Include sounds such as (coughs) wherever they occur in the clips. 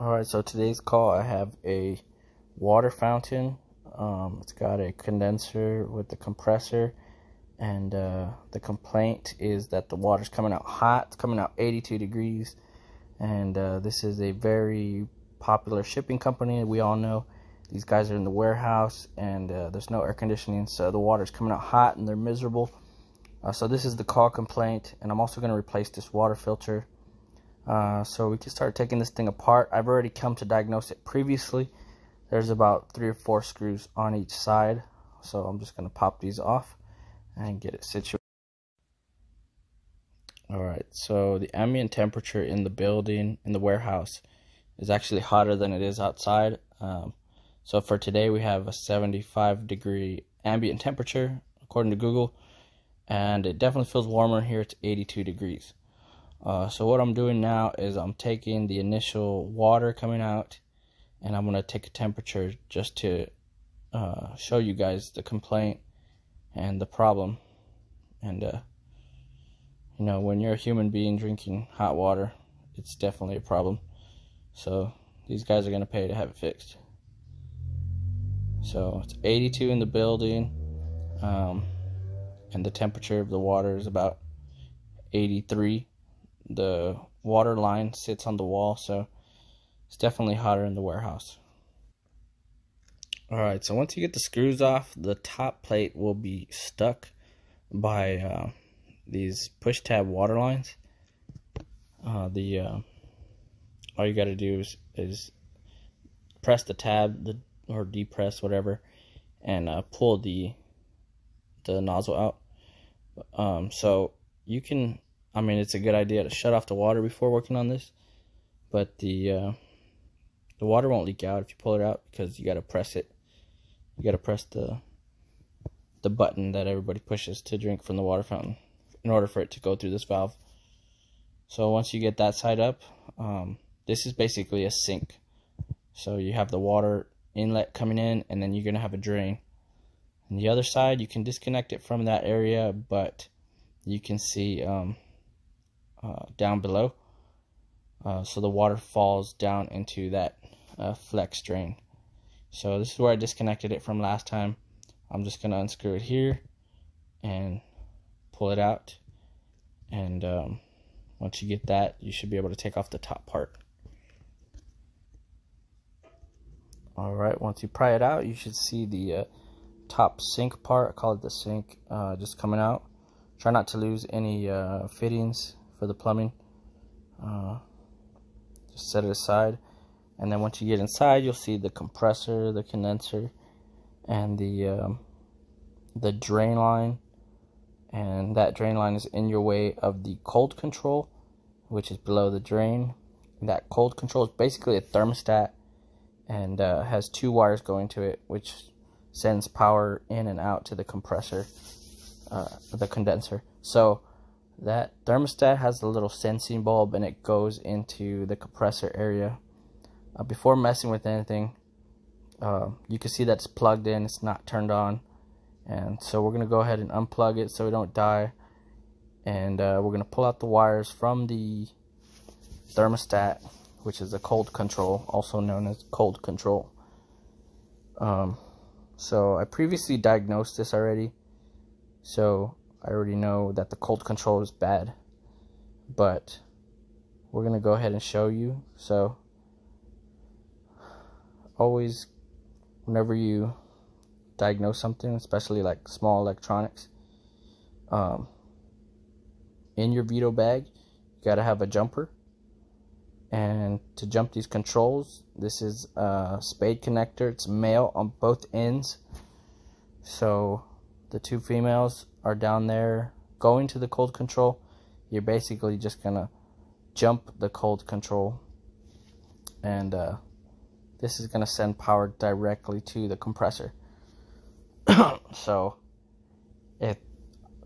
Alright, so today's call I have a water fountain. Um, it's got a condenser with the compressor, and uh, the complaint is that the water's coming out hot. It's coming out 82 degrees, and uh, this is a very popular shipping company. We all know these guys are in the warehouse, and uh, there's no air conditioning, so the water's coming out hot, and they're miserable. Uh, so this is the call complaint, and I'm also going to replace this water filter. Uh, so we can start taking this thing apart. I've already come to diagnose it previously. There's about three or four screws on each side. So I'm just going to pop these off and get it situated. Alright, so the ambient temperature in the building, in the warehouse, is actually hotter than it is outside. Um, so for today we have a 75 degree ambient temperature according to Google. And it definitely feels warmer here. It's 82 degrees. Uh, so what I'm doing now is I'm taking the initial water coming out and I'm going to take a temperature just to uh, show you guys the complaint and the problem. And, uh, you know, when you're a human being drinking hot water, it's definitely a problem. So these guys are going to pay to have it fixed. So it's 82 in the building. Um, and the temperature of the water is about 83 the water line sits on the wall, so it's definitely hotter in the warehouse. Alright, so once you get the screws off, the top plate will be stuck by uh, these push tab water lines. Uh, the uh, all you got to do is, is press the tab, the or depress whatever, and uh, pull the the nozzle out. Um, so you can I mean, it's a good idea to shut off the water before working on this, but the uh, the water won't leak out if you pull it out because you got to press it. You got to press the the button that everybody pushes to drink from the water fountain in order for it to go through this valve. So once you get that side up, um, this is basically a sink. So you have the water inlet coming in, and then you're gonna have a drain. And the other side, you can disconnect it from that area, but you can see um, uh, down below. Uh, so the water falls down into that uh, flex drain. So this is where I disconnected it from last time. I'm just going to unscrew it here and pull it out. And um, once you get that, you should be able to take off the top part. Alright, once you pry it out, you should see the uh, top sink part. I call it the sink, uh, just coming out. Try not to lose any uh, fittings for the plumbing. Uh, just set it aside. And then once you get inside, you'll see the compressor, the condenser, and the um, the drain line. And that drain line is in your way of the cold control, which is below the drain. That cold control is basically a thermostat and uh, has two wires going to it, which sends power in and out to the compressor, uh, the condenser. So that thermostat has a little sensing bulb and it goes into the compressor area. Uh, before messing with anything, uh, you can see that it's plugged in, it's not turned on. And so we're going to go ahead and unplug it so we don't die. And uh, we're going to pull out the wires from the thermostat, which is a cold control, also known as cold control. Um, so I previously diagnosed this already. So I already know that the cold control is bad. But we're going to go ahead and show you. So always whenever you diagnose something, especially like small electronics, um, in your Veto bag, you got to have a jumper. And to jump these controls, this is a spade connector. It's male on both ends. So the two females are down there going to the cold control, you're basically just gonna jump the cold control and uh, this is gonna send power directly to the compressor. (coughs) so it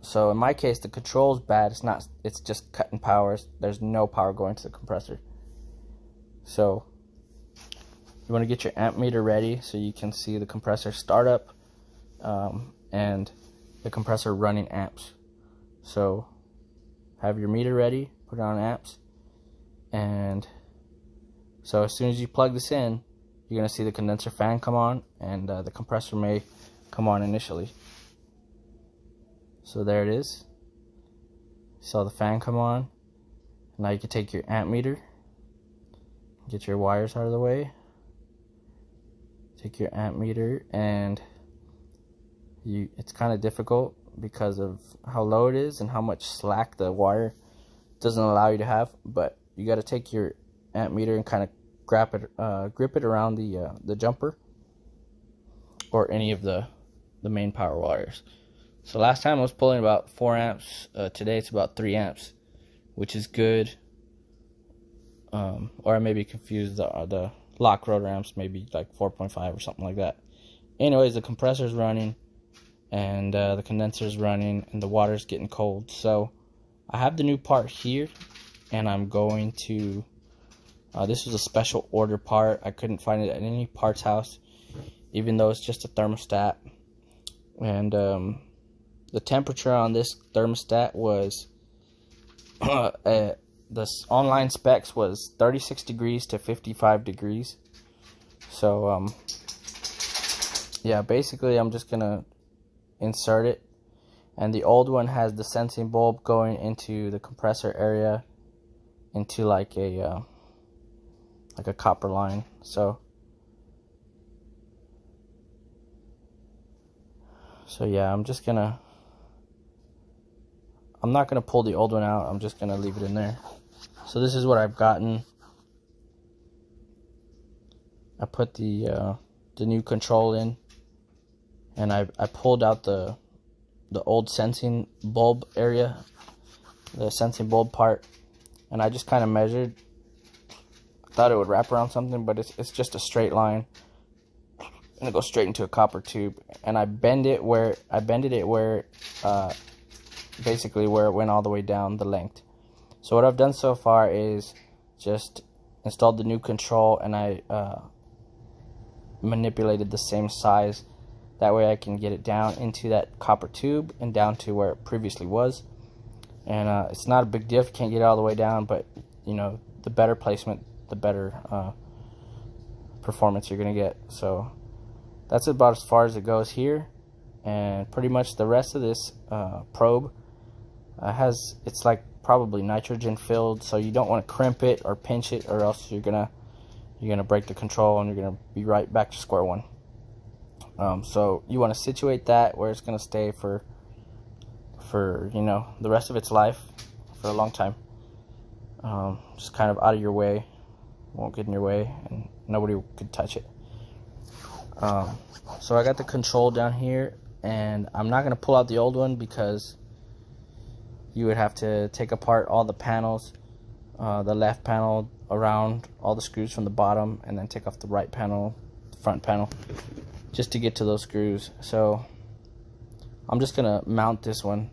so in my case the control is bad. It's not. It's just cutting powers. There's no power going to the compressor. So you want to get your amp meter ready so you can see the compressor startup um, and the compressor running amps. So have your meter ready, put it on amps, and So as soon as you plug this in, you're going to see the condenser fan come on and uh, the compressor may come on initially. So there it is. Saw the fan come on. Now you can take your amp meter, get your wires out of the way, take your amp meter and you it's kind of difficult because of how low it is and how much slack the wire doesn't allow you to have but you got to take your amp meter and kind of grab it uh, grip it around the uh, the jumper or any of the the main power wires. So last time I was pulling about 4 amps uh, today it's about 3 amps which is good. Um, or I may be confused the, uh, the lock rotor amps maybe like 4.5 or something like that. Anyways the compressor's running and uh, the condenser's running and the water's getting cold. So I have the new part here and I'm going to uh, this was a special order part. I couldn't find it at any parts house even though it's just a thermostat. And um, the temperature on this thermostat was (clears throat) uh, the online specs was 36 degrees to 55 degrees. So um, yeah basically I'm just gonna insert it. And the old one has the sensing bulb going into the compressor area into like a uh, like a copper line. So so yeah I'm just gonna I'm not gonna pull the old one out. I'm just gonna leave it in there. So this is what I've gotten. I put the uh, the new control in and I, I pulled out the the old sensing bulb area the sensing bulb part and I just kind of measured. Thought it would wrap around something but it's, it's just a straight line and it goes straight into a copper tube and I bend it where I bended it where uh, basically where it went all the way down the length. So what I've done so far is just installed the new control and I uh, manipulated the same size that way I can get it down into that copper tube and down to where it previously was. And uh, it's not a big deal if you can't get it all the way down, but you know, the better placement, the better uh, performance you're to get. So that's about as far as it goes here. And pretty much the rest of this uh, probe uh, has, it's like probably nitrogen filled, so you don't want to crimp it or pinch it or else you're to you're to break the control and you're to be right back to square one. Um, so you want to situate that where it's going to stay for, for, you know, the rest of its life for a long time. Um, just kind of out of your way, won't get in your way, and nobody could touch it. Um, so I got the control down here, and I'm not going to pull out the old one because you would have to take apart all the panels, uh, the left panel around all the screws from the bottom, and then take off the right panel, the front panel just to get to those screws. So I'm just gonna mount this one.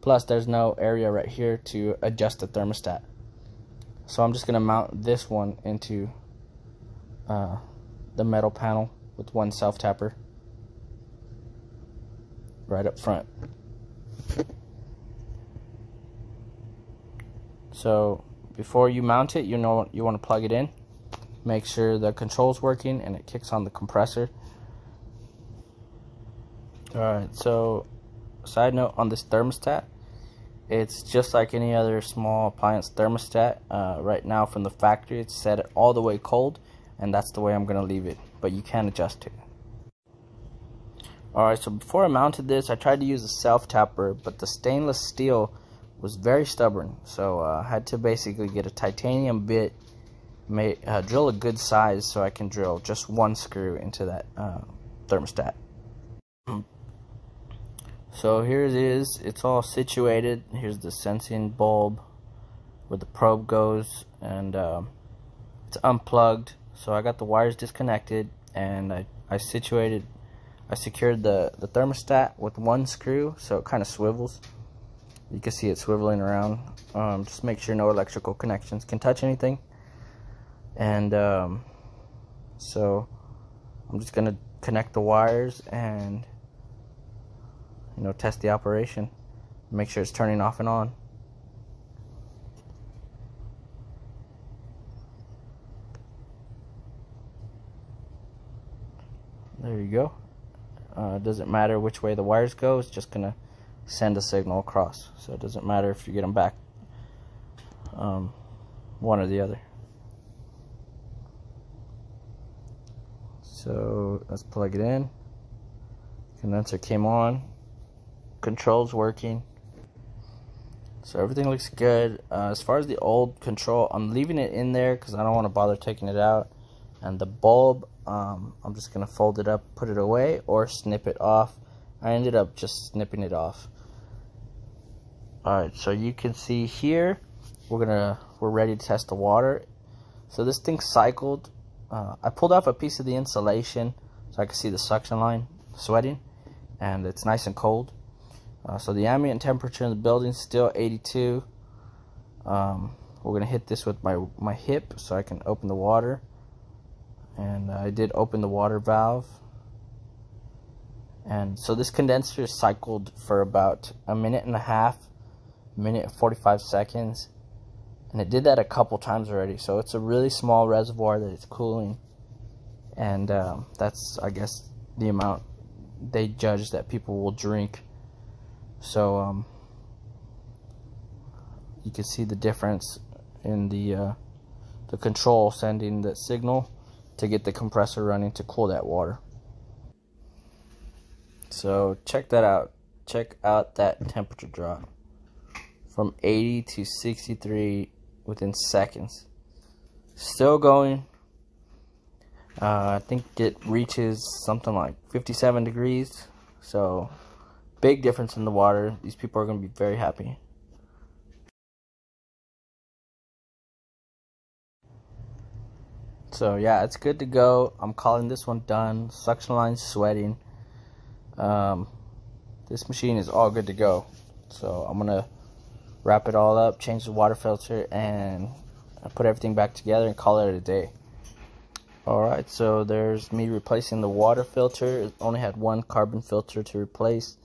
Plus there's no area right here to adjust the thermostat. So I'm just gonna mount this one into uh, the metal panel with one self tapper right up front. So before you mount it, you know you want to plug it in. Make sure the control's working and it kicks on the compressor. Alright, so side note on this thermostat, it's just like any other small appliance thermostat. Uh, right now from the factory, it's set all the way cold, and that's the way I'm going to leave it, but you can adjust it. Alright, so before I mounted this, I tried to use a self-tapper, but the stainless steel was very stubborn, so uh, I had to basically get a titanium bit, uh, drill a good size so I can drill just one screw into that uh, thermostat. So here it is, it's all situated. Here's the sensing bulb where the probe goes and um, it's unplugged. So I got the wires disconnected and I, I situated, I secured the, the thermostat with one screw so it kind of swivels. You can see it swiveling around. Um, just make sure no electrical connections can touch anything. And um, so I'm just going to connect the wires and you know, test the operation, make sure it's turning off and on. There you go. Uh, doesn't matter which way the wires go, it's just gonna send a signal across. So it doesn't matter if you get them back, um, one or the other. So let's plug it in. Condenser came on controls working. So everything looks good. Uh, as far as the old control I'm leaving it in there because I don't want to bother taking it out. And the bulb um, I'm just gonna fold it up put it away or snip it off. I ended up just snipping it off. Alright so you can see here we're gonna we're ready to test the water. So this thing cycled. Uh, I pulled off a piece of the insulation so I can see the suction line sweating and it's nice and cold uh, so the ambient temperature in the building is still 82 um, we're gonna hit this with my my hip so I can open the water. And I did open the water valve. And so this condenser is cycled for about a minute and a half minute 45 seconds. And it did that a couple times already. So it's a really small reservoir that it's cooling. And um, that's I guess the amount they judge that people will drink so um, you can see the difference in the uh, the control sending the signal to get the compressor running to cool that water. So check that out. Check out that temperature drop from 80 to 63 within seconds. Still going. Uh, I think it reaches something like 57 degrees. So big difference in the water. These people are going to be very happy. So yeah, it's good to go. I'm calling this one done. Suction line sweating. Um, this machine is all good to go. So I'm gonna wrap it all up, change the water filter, and put everything back together and call it a day. Alright, so there's me replacing the water filter. It only had one carbon filter to replace.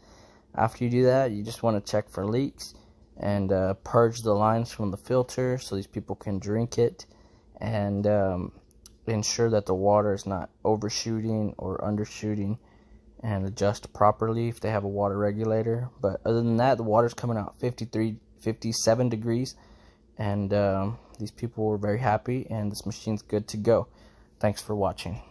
After you do that, you just want to check for leaks and uh, purge the lines from the filter so these people can drink it. And um, ensure that the water is not overshooting or undershooting and adjust properly if they have a water regulator but other than that the water's coming out 53 57 degrees and um, these people were very happy and this machine's good to go thanks for watching